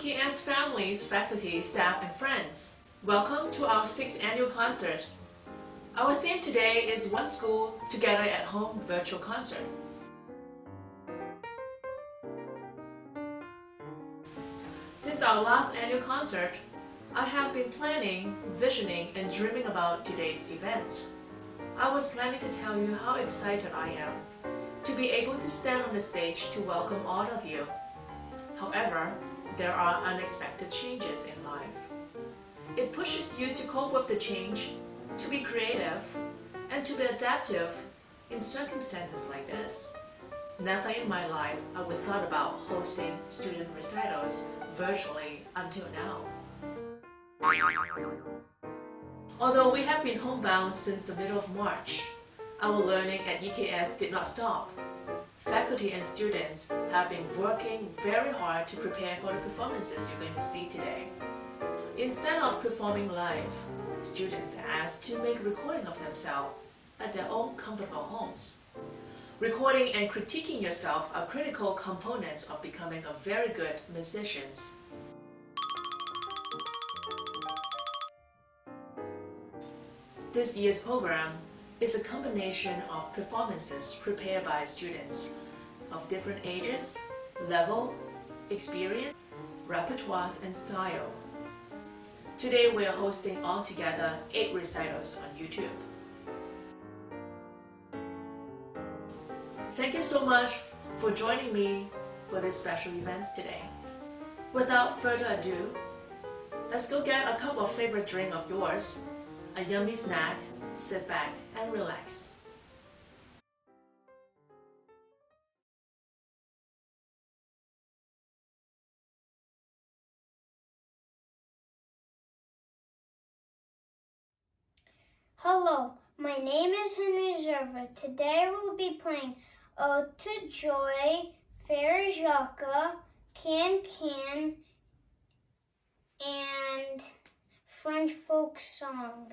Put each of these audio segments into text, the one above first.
EKS families, faculty, staff, and friends. Welcome to our sixth annual concert. Our theme today is One School Together at Home Virtual Concert. Since our last annual concert, I have been planning, visioning, and dreaming about today's event. I was planning to tell you how excited I am to be able to stand on the stage to welcome all of you. However, there are unexpected changes in life. It pushes you to cope with the change, to be creative, and to be adaptive in circumstances like this. Never in my life I would thought about hosting student recitals virtually until now. Although we have been homebound since the middle of March, our learning at EKS did not stop. Faculty and students have been working very hard to prepare for the performances you're going to see today. Instead of performing live, students are asked to make recording of themselves at their own comfortable homes. Recording and critiquing yourself are critical components of becoming a very good musician. This year's program is a combination of performances prepared by students of different ages, level, experience, repertoires, and style. Today we are hosting altogether 8 recitals on YouTube. Thank you so much for joining me for this special event today. Without further ado, let's go get a cup of favorite drink of yours, a yummy snack, sit back and relax. Hello, my name is Henry Zerva. Today we'll be playing Ode to Joy, Frère Jacques, Can Can, and French folk song.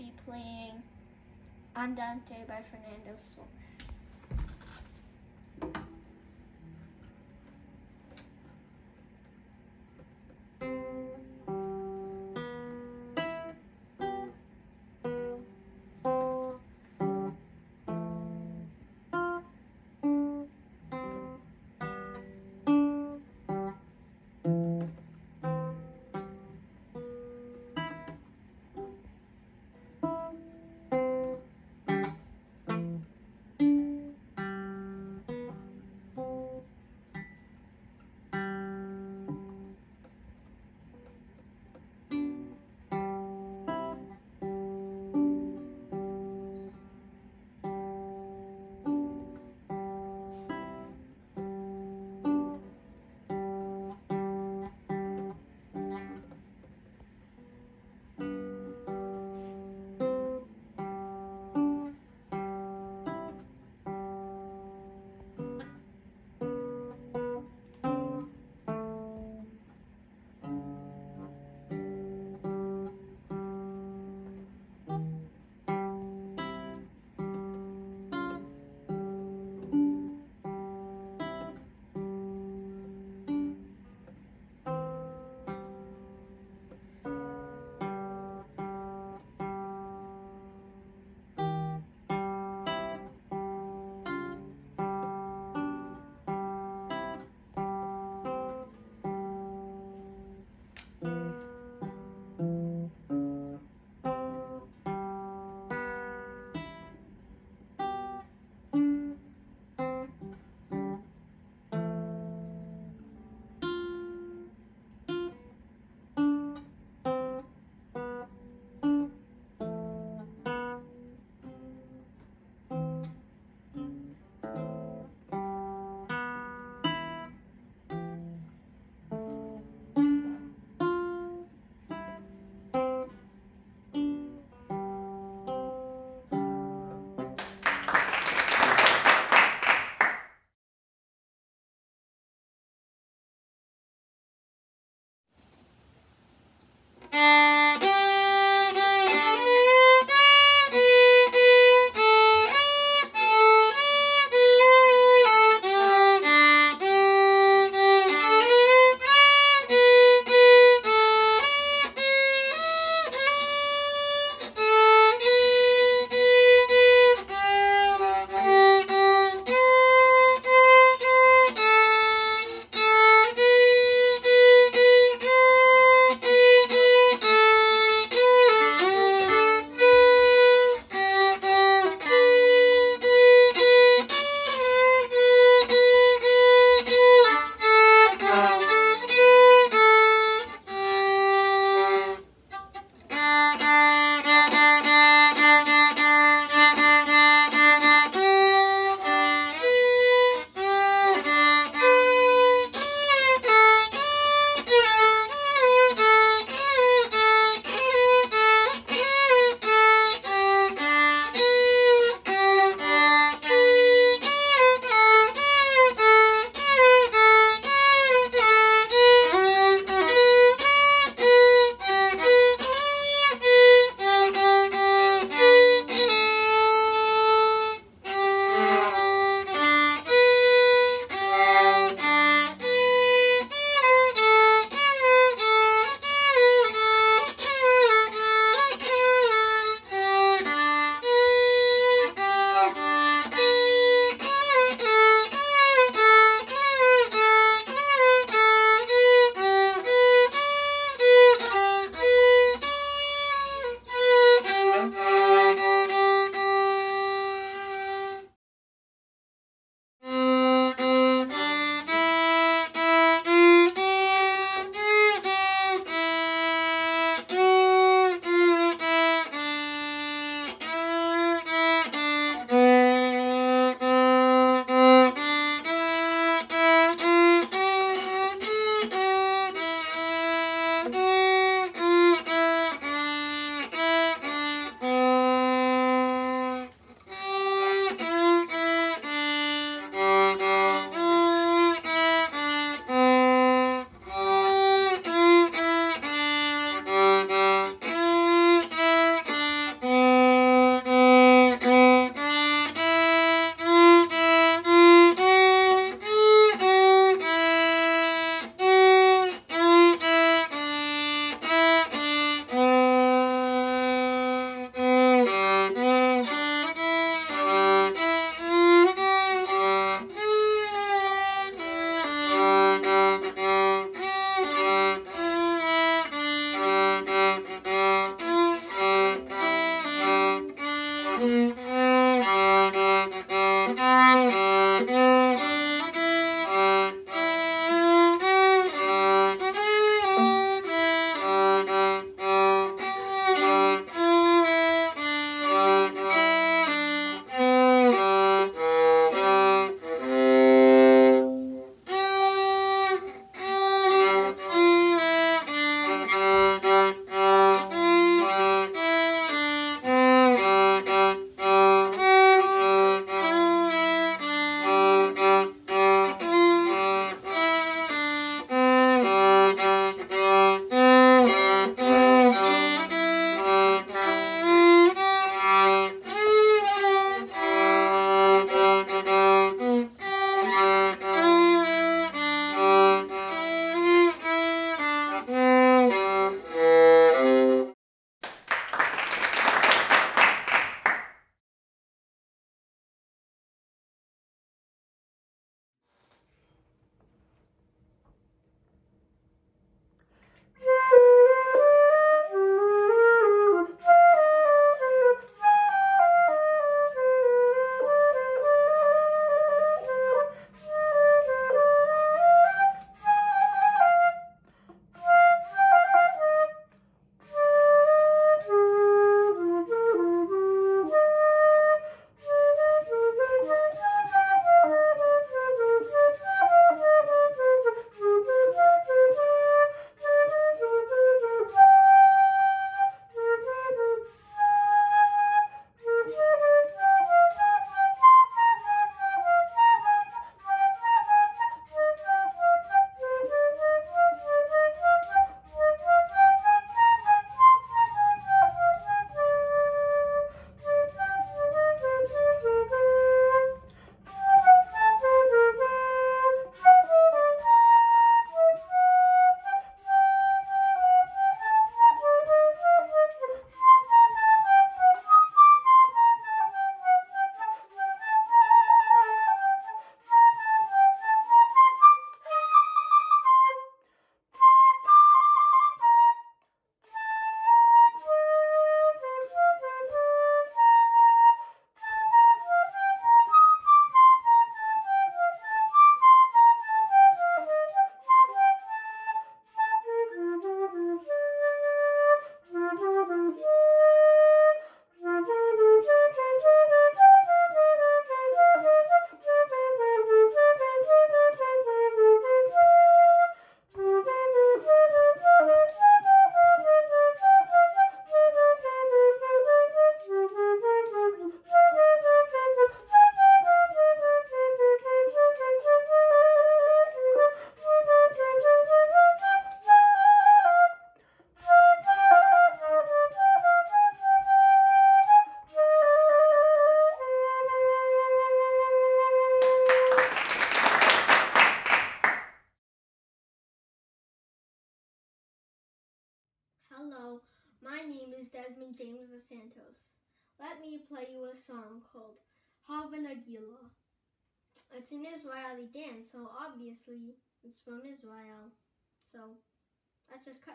be playing Andante by Fernando Sor.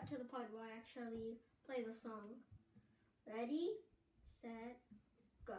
To the part where I actually play the song. Ready, set, go.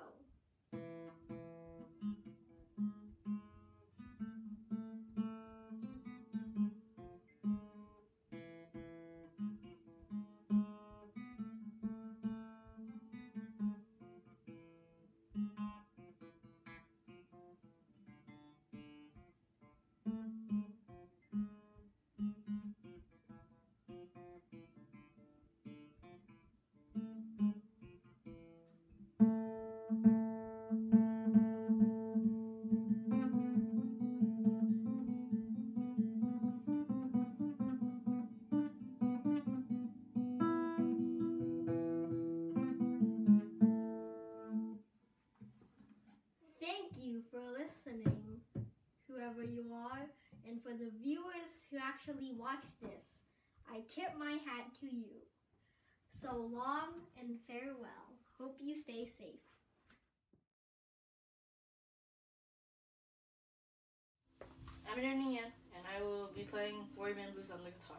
The viewers who actually watch this. I tip my hat to you. So long and farewell. Hope you stay safe. I'm Ian, and I will be playing Warriorman Blues on the guitar.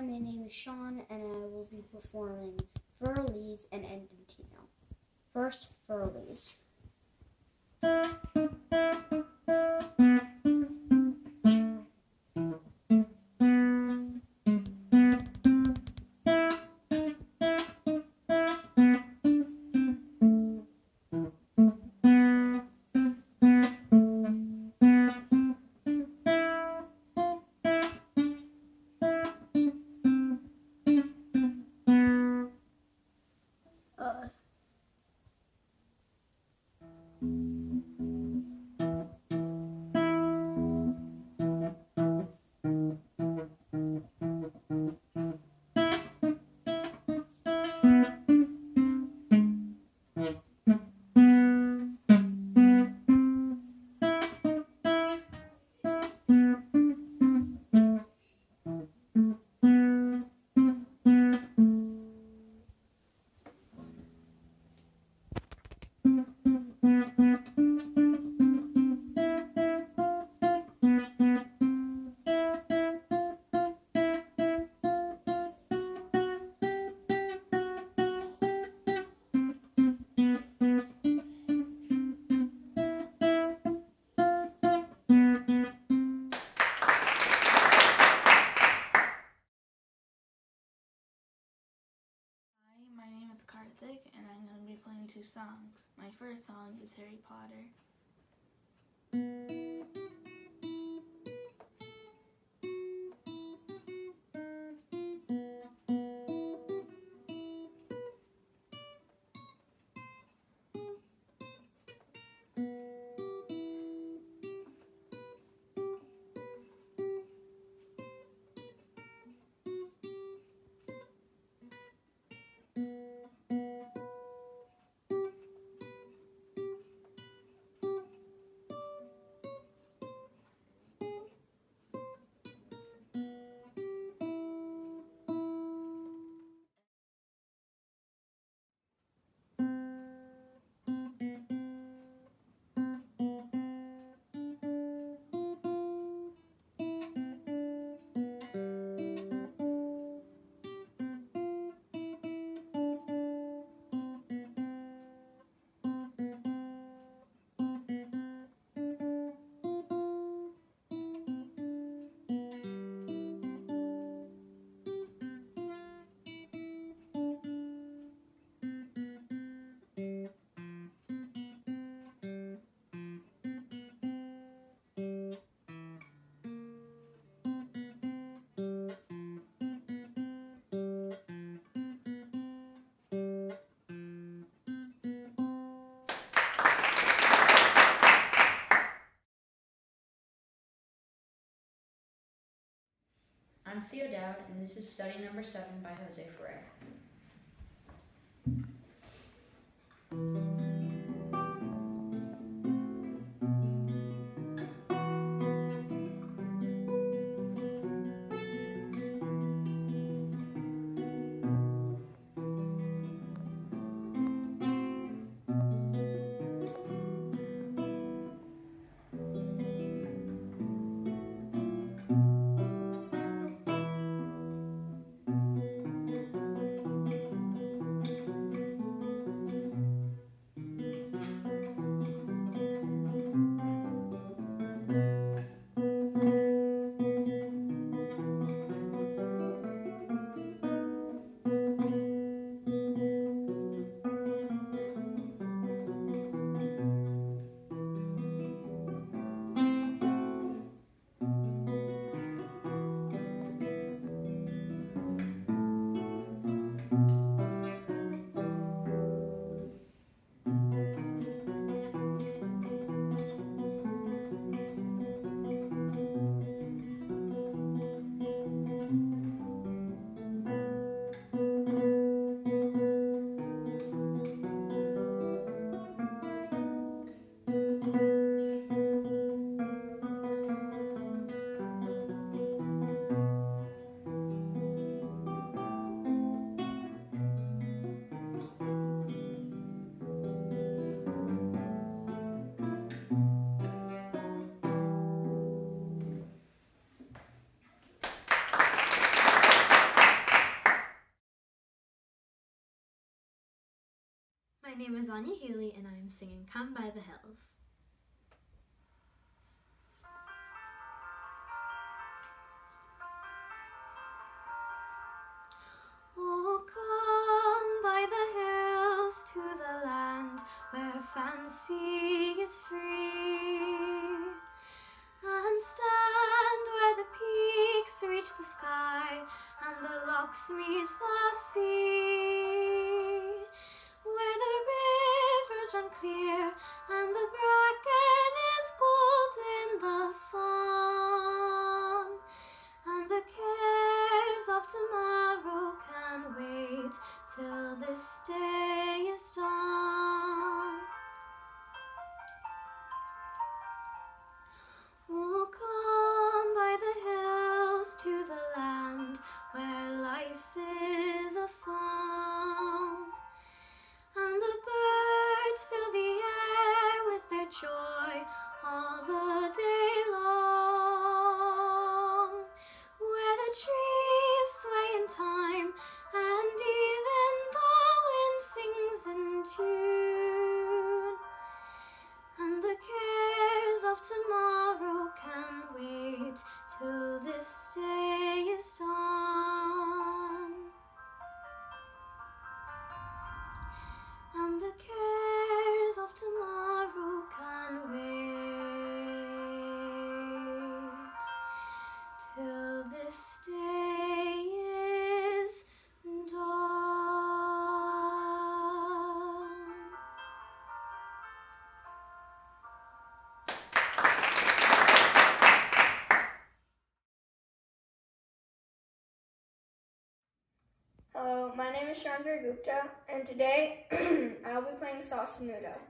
Hi, my name is Sean, and I will be performing Furlies and Andantino. First, Furlies. This is study number seven by Jose Ferrer. Name is Anya Healy, and I am singing Come by the Hills. Oh, come by the hills to the land where fancy is free, and stand where the peaks reach the sky and the lochs meet the sea, run clear and the bracken is golden in the sun, and the cares of tomorrow can wait till this day is done. Of tomorrow can wait till this day name is Chandra Gupta, and today I'll be playing Sasanuda. Let's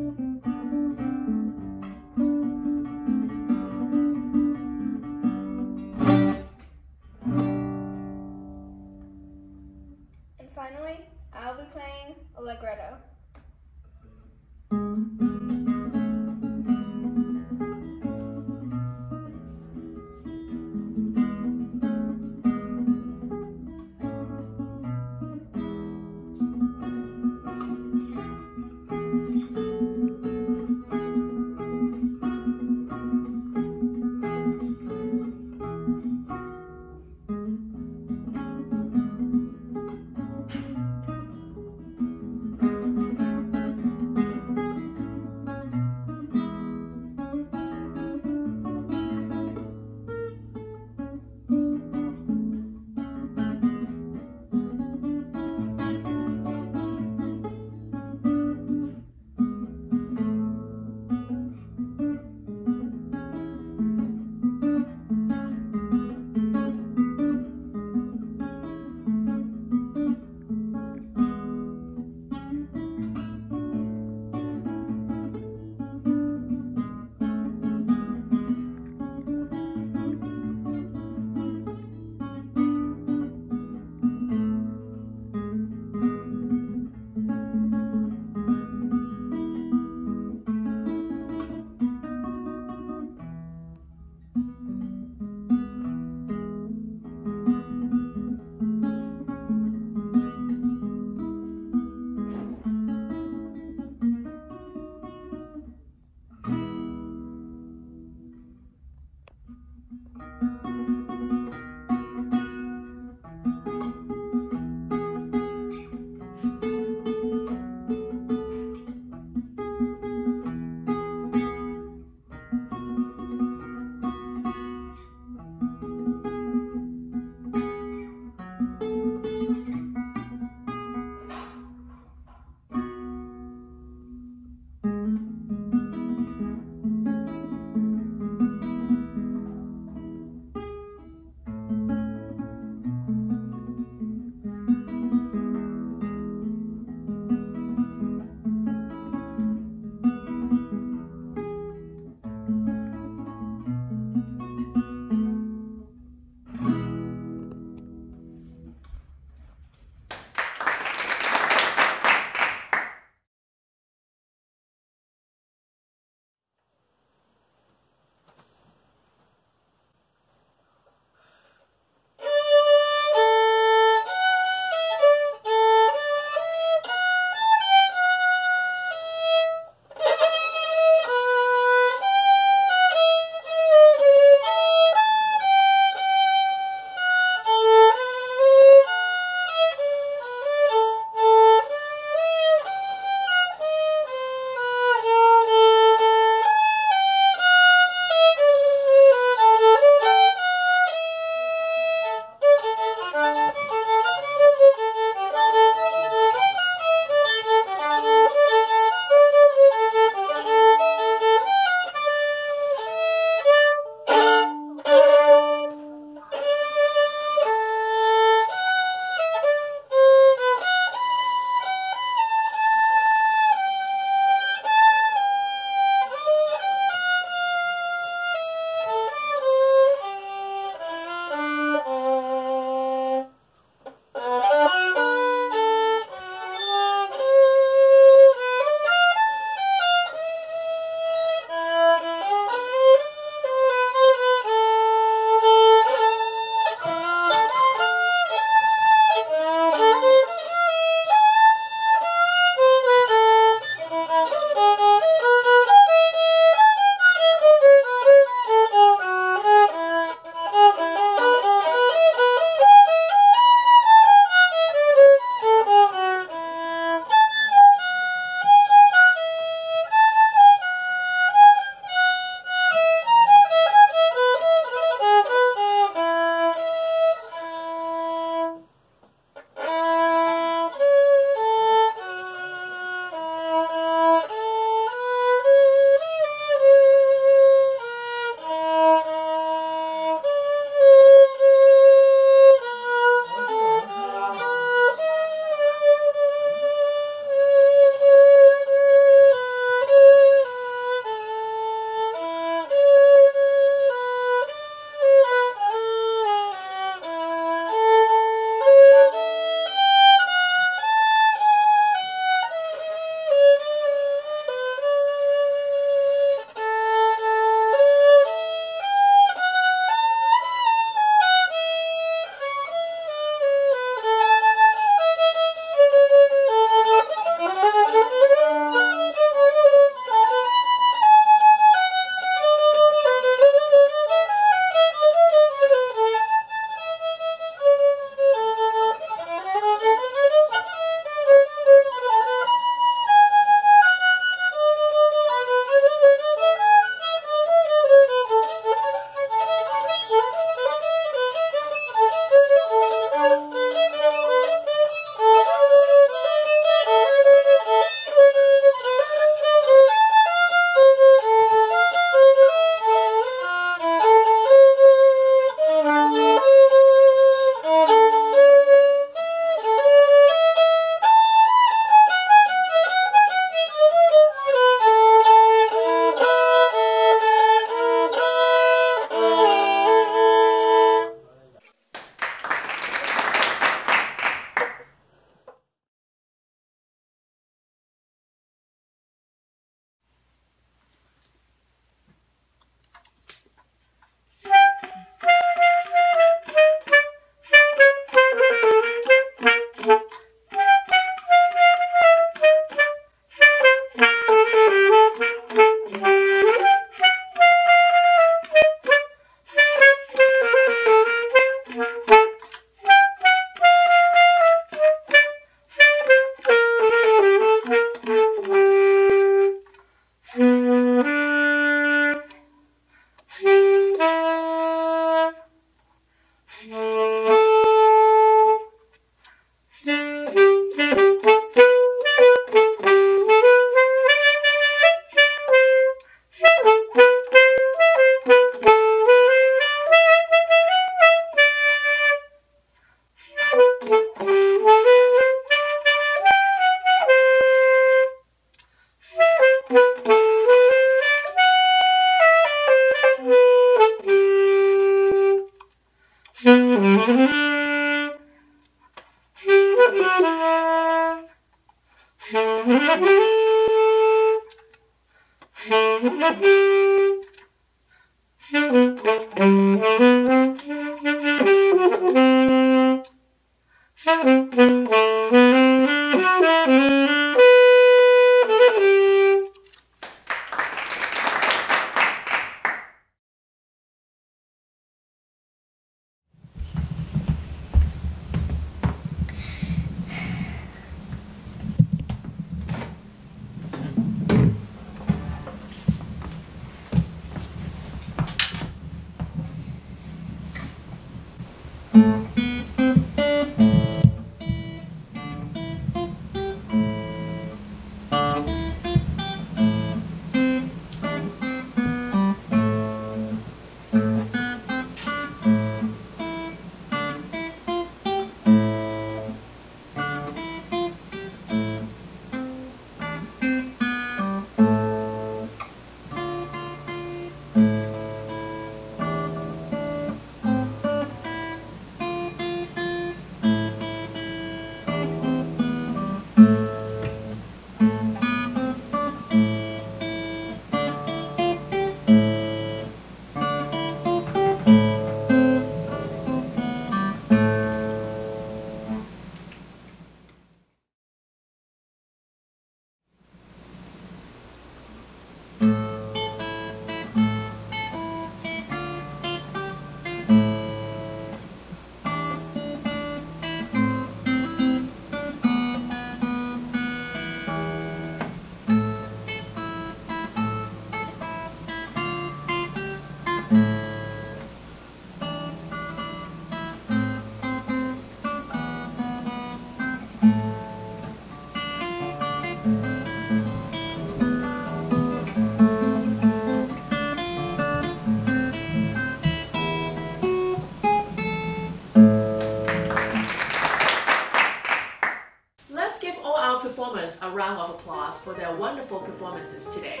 round of applause for their wonderful performances today.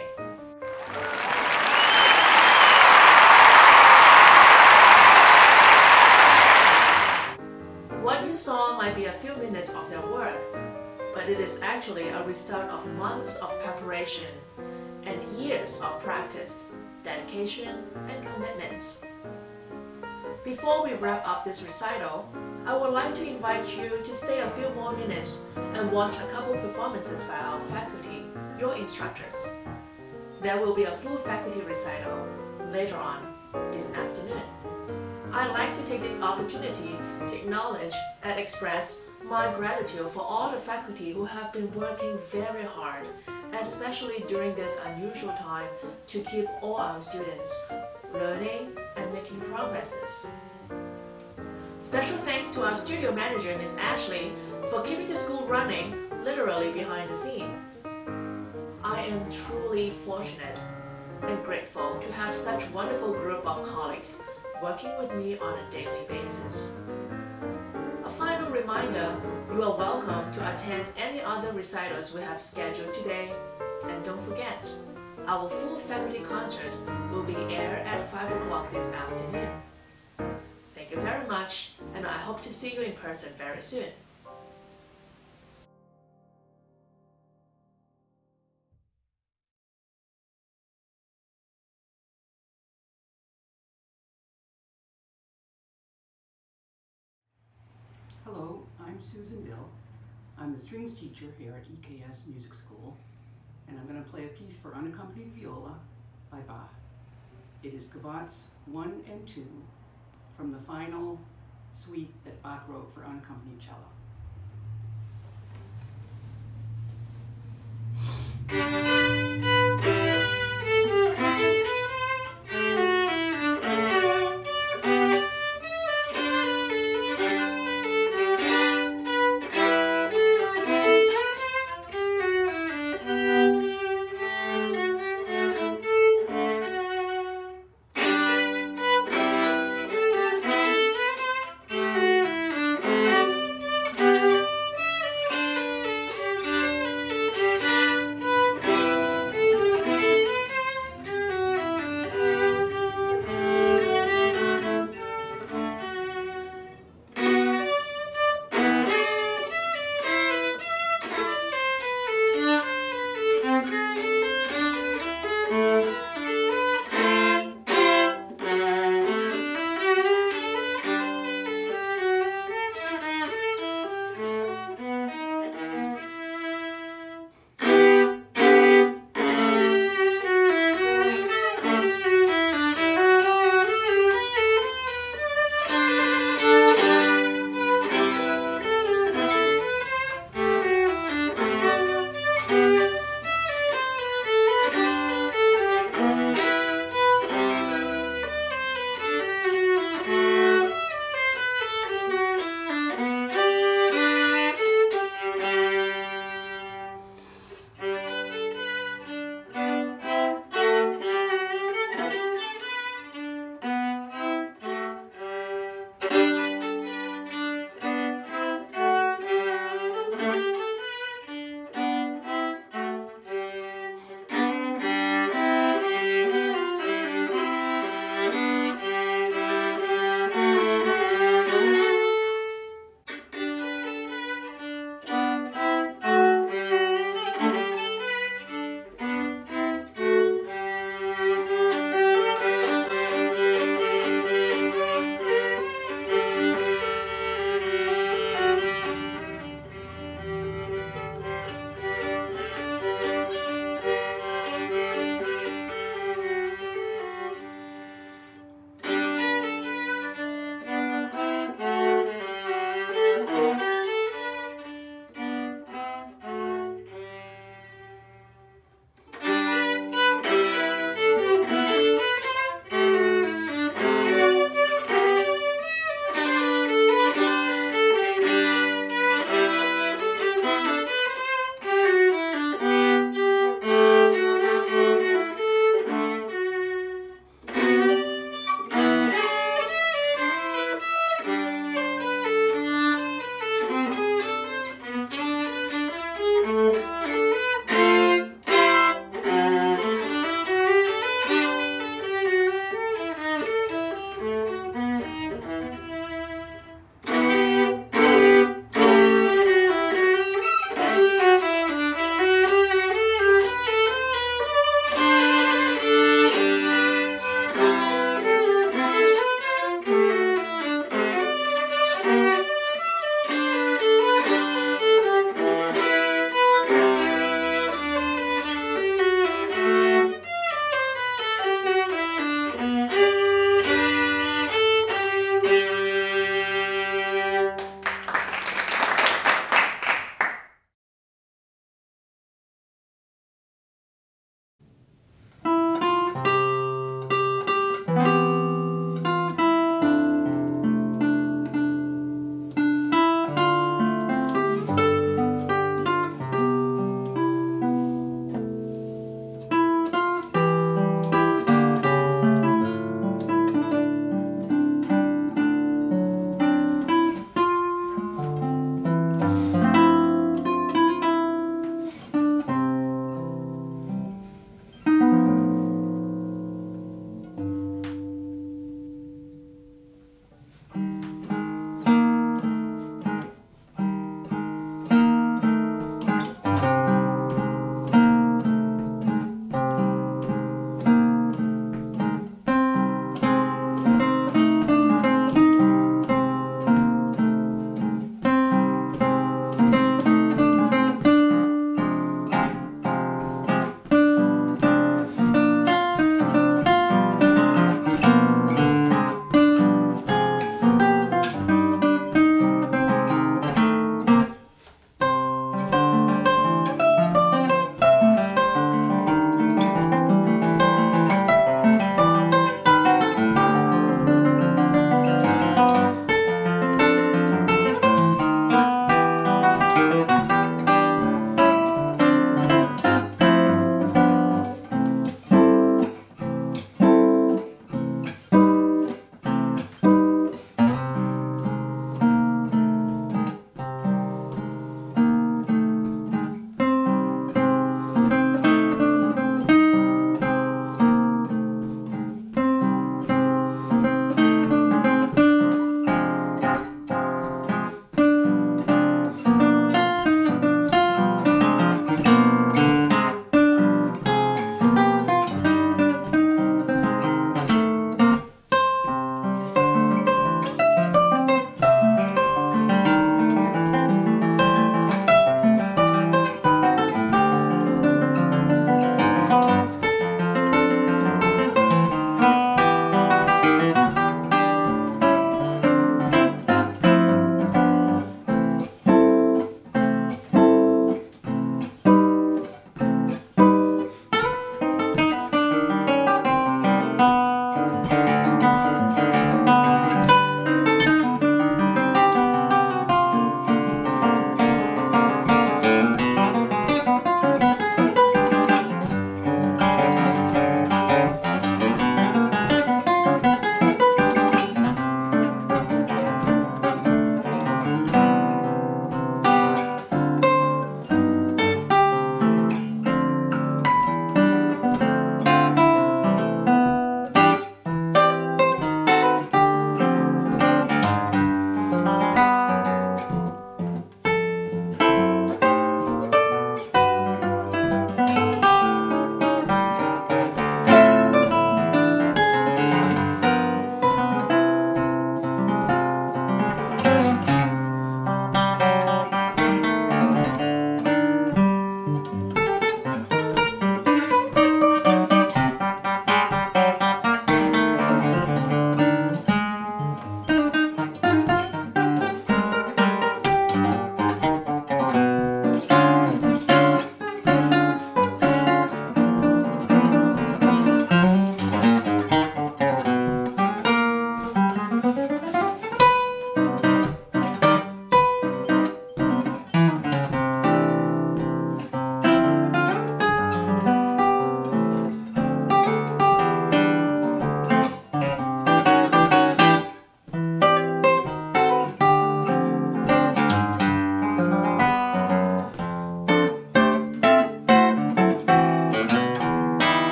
What you saw might be a few minutes of their work, but it is actually a result of months of preparation and years of practice, dedication, and commitment. Before we wrap up this recital, I would like to invite you to stay a few more minutes and watch a couple performances by our faculty, your instructors. There will be a full faculty recital later on this afternoon. I'd like to take this opportunity to acknowledge and express my gratitude for all the faculty who have been working very hard, especially during this unusual time, to keep all our students learning and making progresses. Special thanks to our studio manager, Miss Ashley, for keeping the school running literally behind the scene. I am truly fortunate and grateful to have such wonderful group of colleagues working with me on a daily basis. A final reminder, you are welcome to attend any other recitals we have scheduled today. And don't forget, our full faculty concert will be aired at 5 o'clock this afternoon. Thank you very much, and I hope to see you in person very soon. Hello, I'm Susan Bill. I'm the strings teacher here at EKS Music School, and I'm going to play a piece for unaccompanied viola by Bach. It is Gavotte 1 and 2 from the final suite that Bach wrote for unaccompanied cello. Thank